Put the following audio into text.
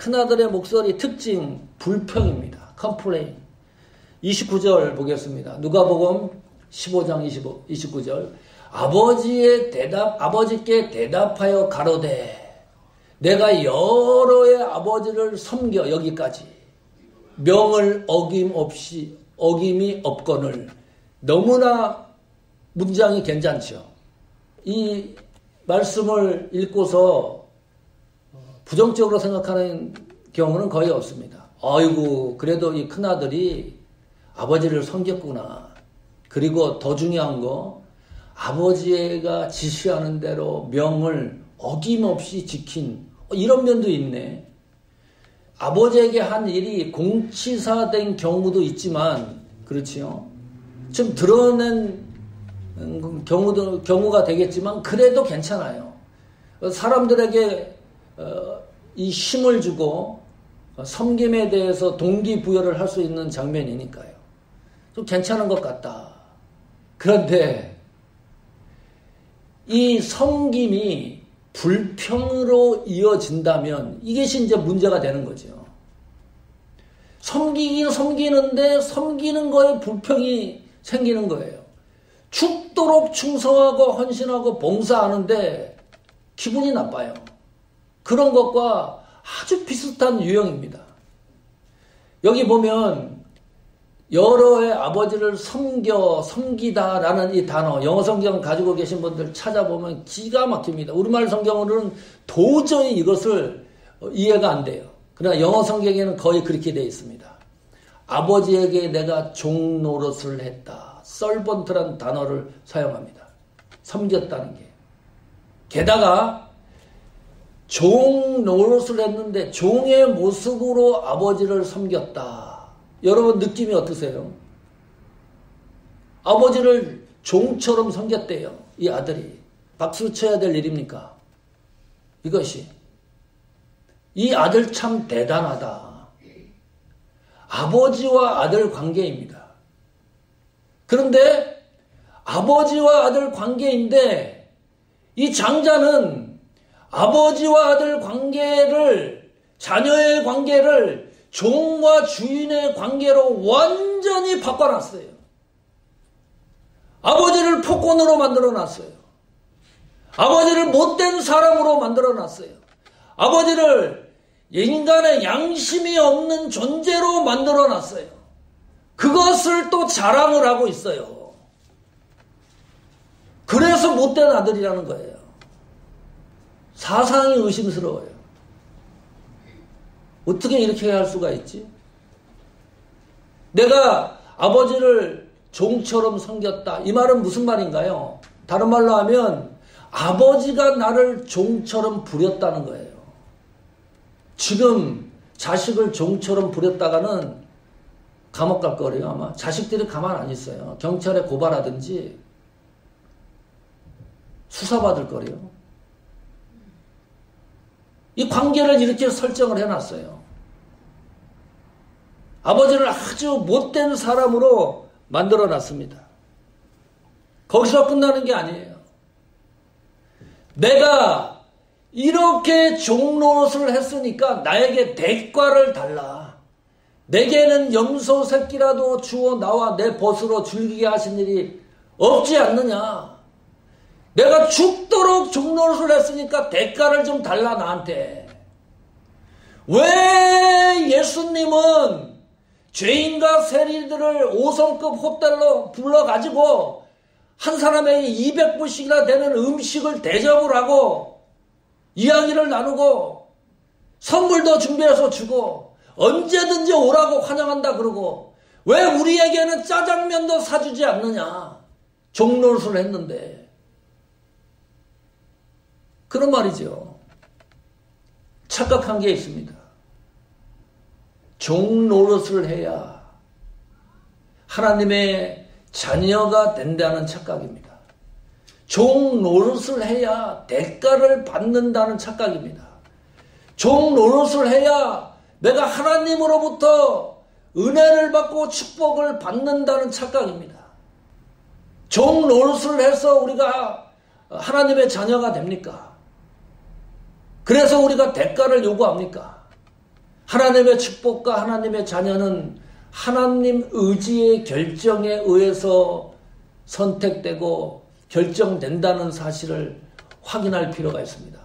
큰아들의 목소리 특징 불평입니다. complain. 29절 보겠습니다. 누가복음 15장 25, 29절. 아버지의 대답 아버지께 대답하여 가로되 내가 여러 해 아버지를 섬겨 여기까지 명을 어김 없이 어김이 없거늘 너무나 문장이 괜찮죠. 이 말씀을 읽고서 부정적으로 생각하는 경우는 거의 없습니다. 아이고, 그래도 이 큰아들이 아버지를 섬겼구나. 그리고 더 중요한 거, 아버지가 지시하는 대로 명을 어김없이 지킨 이런 면도 있네. 아버지에게 한 일이 공치사된 경우도 있지만, 그렇지요. 좀 드러낸 경우도, 경우가 되겠지만, 그래도 괜찮아요. 사람들에게 어, 이 힘을 주고 섬김에 대해서 동기부여를 할 수 있는 장면이니까요. 좀 괜찮은 것 같다. 그런데 이 섬김이 불평으로 이어진다면 이것이 이제 문제가 되는 거죠. 섬기긴 섬기는데 섬기는 거에 불평이 생기는 거예요. 죽도록 충성하고 헌신하고 봉사하는데 기분이 나빠요. 그런 것과 아주 비슷한 유형입니다. 여기 보면 여러의 아버지를 섬겨 섬기다라는 이 단어 영어 성경 가지고 계신 분들 찾아보면 기가 막힙니다. 우리말 성경으로는 도저히 이것을 이해가 안 돼요. 그러나 영어 성경에는 거의 그렇게 되어 있습니다. 아버지에게 내가 종 노릇을 했다. 썰번트라는 단어를 사용합니다. 섬겼다는 게. 게다가 종 노릇을 했는데 종의 모습으로 아버지를 섬겼다. 여러분 느낌이 어떠세요? 아버지를 종처럼 섬겼대요. 이 아들이. 박수 쳐야 될 일입니까? 이것이. 이 아들 참 대단하다. 아버지와 아들 관계입니다. 그런데 아버지와 아들 관계인데 이 장자는 아버지와 아들 관계를 자녀의 관계를 종과 주인의 관계로 완전히 바꿔놨어요. 아버지를 폭권으로 만들어 놨어요. 아버지를 못된 사람으로 만들어 놨어요. 아버지를 인간의 양심이 없는 존재로 만들어 놨어요. 그것을 또 자랑을 하고 있어요. 그래서 못된 아들이라는 거예요. 사상이 의심스러워요. 어떻게 이렇게 할 수가 있지? 내가 아버지를 종처럼 섬겼다. 이 말은 무슨 말인가요? 다른 말로 하면 아버지가 나를 종처럼 부렸다는 거예요. 지금 자식을 종처럼 부렸다가는 감옥 갈 거래요, 아마. 자식들이 가만 안 있어요. 경찰에 고발하든지 수사받을 거래요. 이 관계를 이렇게 설정을 해놨어요. 아버지를 아주 못된 사람으로 만들어 놨습니다. 거기서 끝나는 게 아니에요. 내가 이렇게 종노릇을 했으니까 나에게 대가를 달라. 내게는 염소 새끼라도 주어 나와 내 벗으로 즐기게 하신 일이 없지 않느냐. 내가 죽도록 종노릇을 했으니까 대가를 좀 달라 나한테. 왜 예수님은 죄인과 세리들을 5성급 호텔로 불러가지고 한 사람에게 200불씩이나 되는 음식을 대접을 하고 이야기를 나누고 선물도 준비해서 주고 언제든지 오라고 환영한다 그러고 왜 우리에게는 짜장면도 사주지 않느냐 종노릇을 했는데 그런 말이죠. 착각한 게 있습니다. 종 노릇을 해야 하나님의 자녀가 된다는 착각입니다. 종 노릇을 해야 대가를 받는다는 착각입니다. 종 노릇을 해야 내가 하나님으로부터 은혜를 받고 축복을 받는다는 착각입니다. 종 노릇을 해서 우리가 하나님의 자녀가 됩니까? 그래서 우리가 대가를 요구합니까? 하나님의 축복과 하나님의 자녀는 하나님 의지의 결정에 의해서 선택되고 결정된다는 사실을 확인할 필요가 있습니다.